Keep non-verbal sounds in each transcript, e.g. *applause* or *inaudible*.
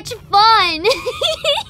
much fun! *laughs*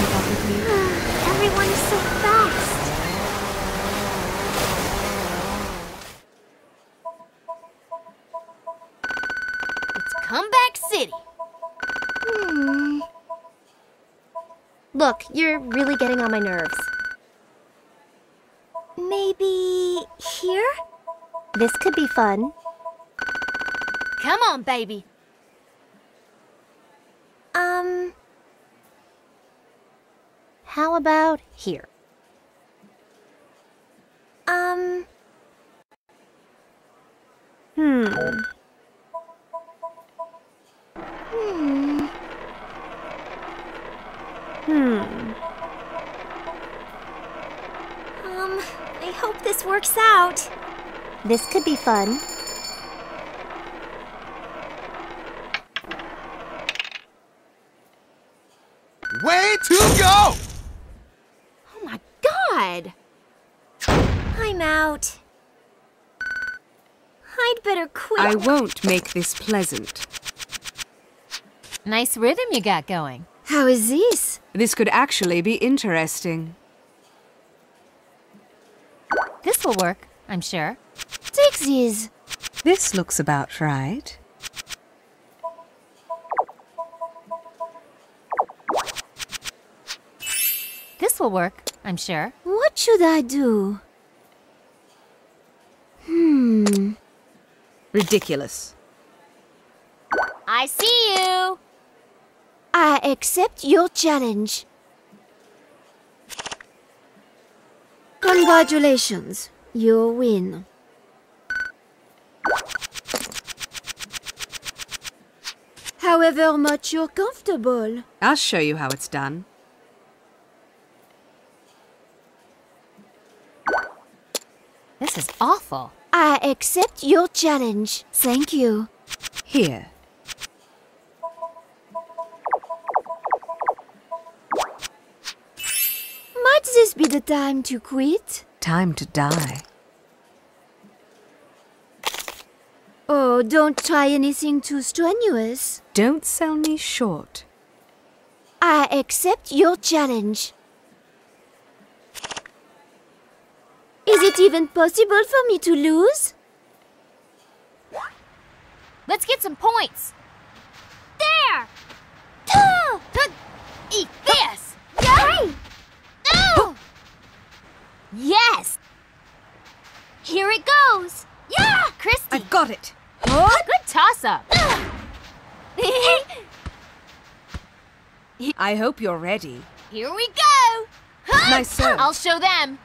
Keep up with me. Everyone is so fast. It's Comeback City. Hmm. Look, you're really getting on my nerves. Maybe here? This could be fun. Come on, baby. Um. How about here? Um. Hmm. Hmm. Hmm. Um, I hope this works out. This could be fun. Way to go! Oh my god! I'm out. I'd better quit. I won't make this pleasant. Nice rhythm you got going. How is this? This could actually be interesting. This will work, I'm sure. Take this. This looks about right. This will work, I'm sure. What should I do? Hmm. Ridiculous. I see you! I accept your challenge. Congratulations. You win. However much you're comfortable. I'll show you how it's done. This is awful. I accept your challenge. Thank you. Here. Might this be the time to quit? Time to die. Oh, don't try anything too strenuous. Don't sell me short. I accept your challenge. Is it even possible for me to lose? Let's get some points. There! Eat this! Oh! Yes! Here it goes! Yeah! Christie! I've got it. Oh, good toss up. *laughs* I hope you're ready. Here we go! Nice serve. I'll show them.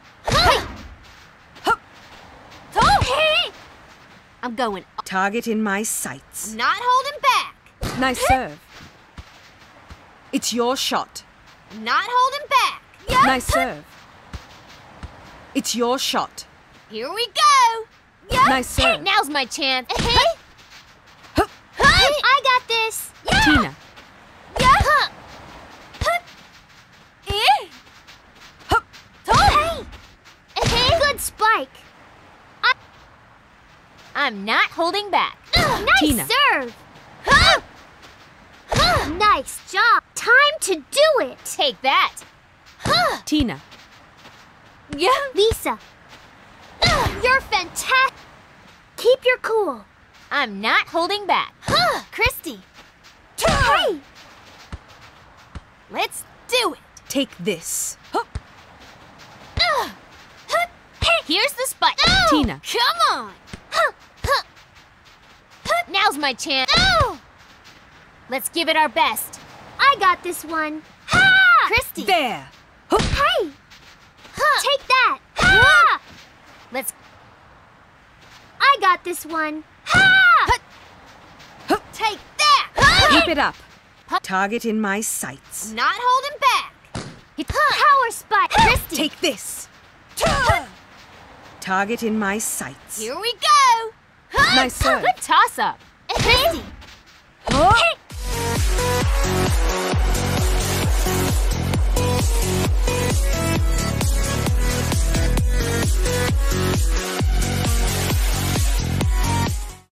I'm going. Target in my sights. Not holding back. Nice serve. It's your shot. Not holding back. Yep. Nice serve. It's your shot. Here we go. Yep. Nice serve. Now's my chance. I got this. Yeah. Tina. Yeah. Eh. Good spike. I'm not holding back. *gasps* Nice Tina. serve. nice job. Time to do it. Take that. Tina. Yeah. Lisa. You're fantastic. Keep your cool. I'm not holding back. Christie, Hey, let's do it. Take this. Here's the spike. Tina. Come on. Now's my chance. Let's give it our best. I got this one. Christie, There. Hey, take that. Ha! let's I got this one. take that. Keep it up. Target in my sights. Not holding back. Power spike. Christie, Take this. Target in my sights. here we go. Nice serve. Good toss up. Christie,